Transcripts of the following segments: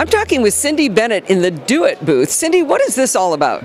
I'm talking with Cindy Bennett in the DO-IT booth. Cindy, what is this all about?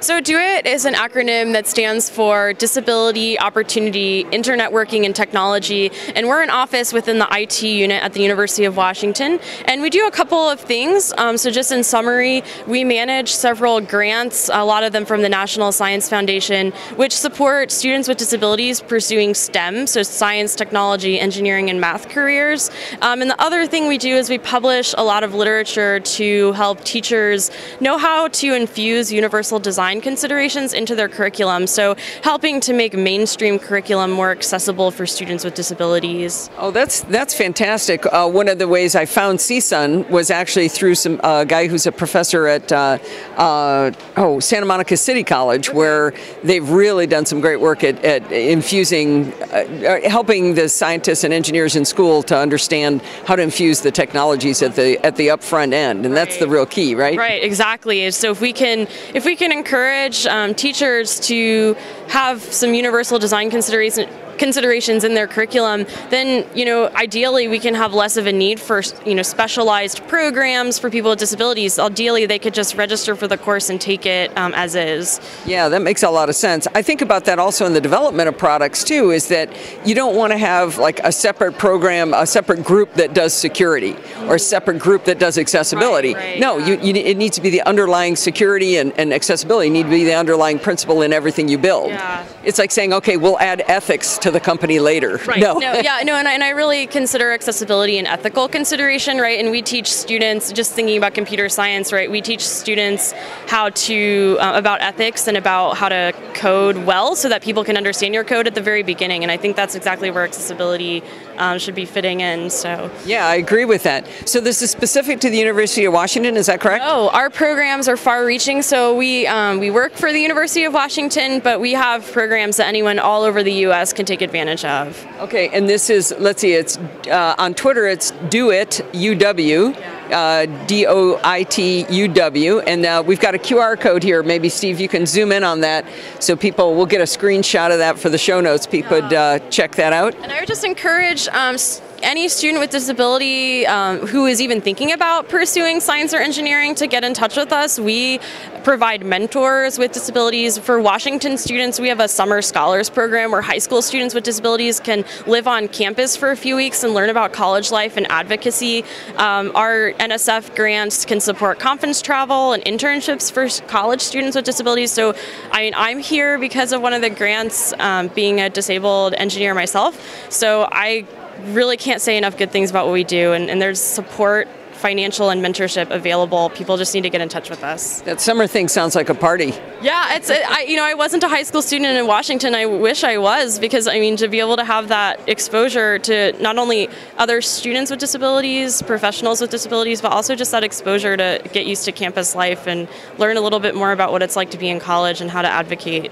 So DOIT is an acronym that stands for Disability, Opportunity, Internetworking, and Technology, and we're an office within the IT unit at the University of Washington, and we do a couple of things. Um, so just in summary, we manage several grants, a lot of them from the National Science Foundation, which support students with disabilities pursuing STEM, so science, technology, engineering, and math careers. Um, and the other thing we do is we publish a lot of literature to help teachers know how to infuse universal design design considerations into their curriculum. So helping to make mainstream curriculum more accessible for students with disabilities. Oh, that's that's fantastic. Uh, one of the ways I found CSUN was actually through some uh, guy who's a professor at uh, uh oh Santa Monica City College, where they've really done some great work at, at infusing, uh, uh, helping the scientists and engineers in school to understand how to infuse the technologies at the at the upfront end, and right. that's the real key, right? Right, exactly. So if we can if we can encourage encourage um, teachers to have some universal design considerations considerations in their curriculum, then you know ideally we can have less of a need for you know specialized programs for people with disabilities. Ideally, they could just register for the course and take it um, as is. Yeah, that makes a lot of sense. I think about that also in the development of products too. Is that you don't want to have like a separate program, a separate group that does security, or a separate group that does accessibility. Right, right, no, yeah. you, you, it needs to be the underlying security and, and accessibility need to be the underlying principle in everything you build. Yeah. It's like saying, okay, we'll add ethics to to the company later. Right. No. no yeah. No. And I, and I really consider accessibility an ethical consideration, right? And we teach students just thinking about computer science, right? We teach students how to uh, about ethics and about how to code well, so that people can understand your code at the very beginning. And I think that's exactly where accessibility um, should be fitting in. So. Yeah, I agree with that. So this is specific to the University of Washington. Is that correct? Oh, our programs are far-reaching. So we um, we work for the University of Washington, but we have programs that anyone all over the U.S. can take take advantage of. Okay, and this is, let's see, it's uh, on Twitter, it's DO-IT UW. Uh, D O I T U W, and uh, we've got a QR code here. Maybe Steve, you can zoom in on that so people will get a screenshot of that for the show notes. People could uh, check that out. And I would just encourage um, any student with disability um, who is even thinking about pursuing science or engineering to get in touch with us. We provide mentors with disabilities. For Washington students, we have a summer scholars program where high school students with disabilities can live on campus for a few weeks and learn about college life and advocacy. Um, our NSF grants can support conference travel and internships for college students with disabilities. So, I mean, I'm here because of one of the grants, um, being a disabled engineer myself. So I really can't say enough good things about what we do, and, and there's support financial and mentorship available. People just need to get in touch with us. That summer thing sounds like a party. Yeah, it's it, I, you know I wasn't a high school student in Washington. I wish I was because I mean to be able to have that exposure to not only other students with disabilities, professionals with disabilities, but also just that exposure to get used to campus life and learn a little bit more about what it's like to be in college and how to advocate.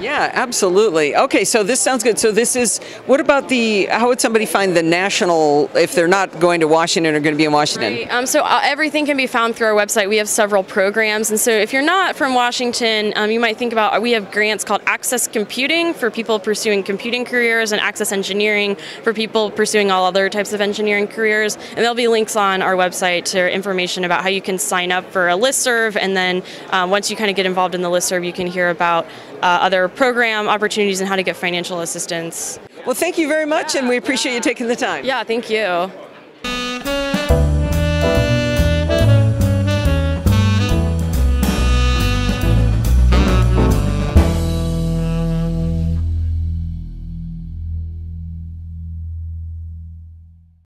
Yeah, absolutely. Okay, so this sounds good. So this is what about the? How would somebody find the national if they're not going to Washington or going to be in Washington? Right. Um, so uh, everything can be found through our website. We have several programs, and so if you're not from Washington, um, you might think about we have grants called Access Computing for people pursuing computing careers, and Access Engineering for people pursuing all other types of engineering careers. And there'll be links on our website to information about how you can sign up for a listserv, and then um, once you kind of get involved in the listserv, you can hear about Uh, other program opportunities and how to get financial assistance. Well, thank you very much, and we appreciate you taking the time. Yeah, thank you.